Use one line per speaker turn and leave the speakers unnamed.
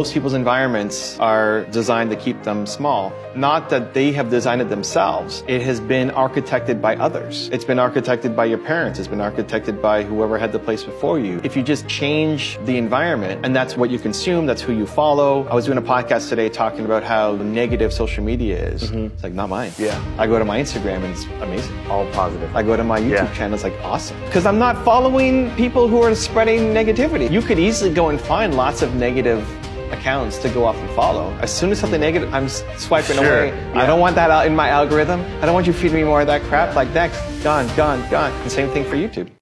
Most people's environments are designed to keep them small. Not that they have designed it themselves. It has been architected by others. It's been architected by your parents. It's been architected by whoever had the place before you. If you just change the environment and that's what you consume, that's who you follow. I was doing a podcast today talking about how negative social media is. Mm-hmm. It's like not mine.
Yeah.
I go to my Instagram and it's amazing.
All positive.
I go to my YouTube
Yeah.
channel, it's like awesome. Because I'm not following people who are spreading negativity. You could easily go and find lots of negative accounts to go off and follow. As soon as something negative, I'm swiping
Sure,
away.
yeah.
I don't want that out in my algorithm. I don't want you feeding me more of that crap. Like next, gone, gone, gone. The same thing for YouTube.